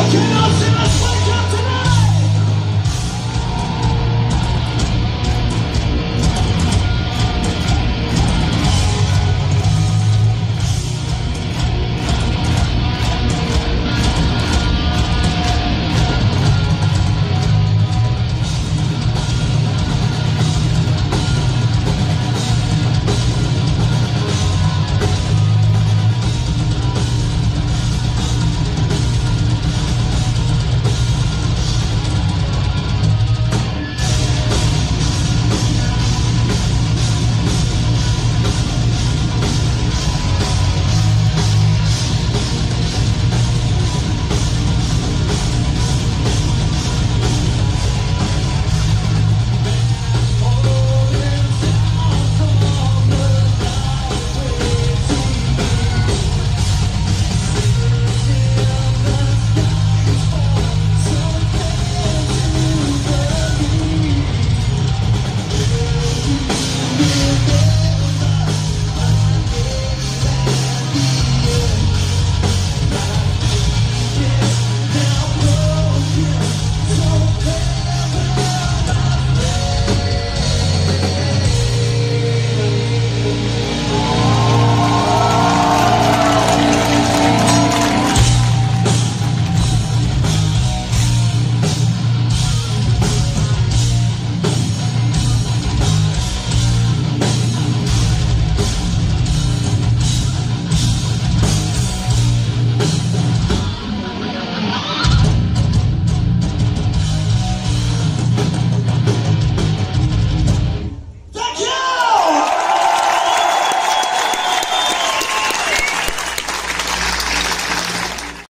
I'll see my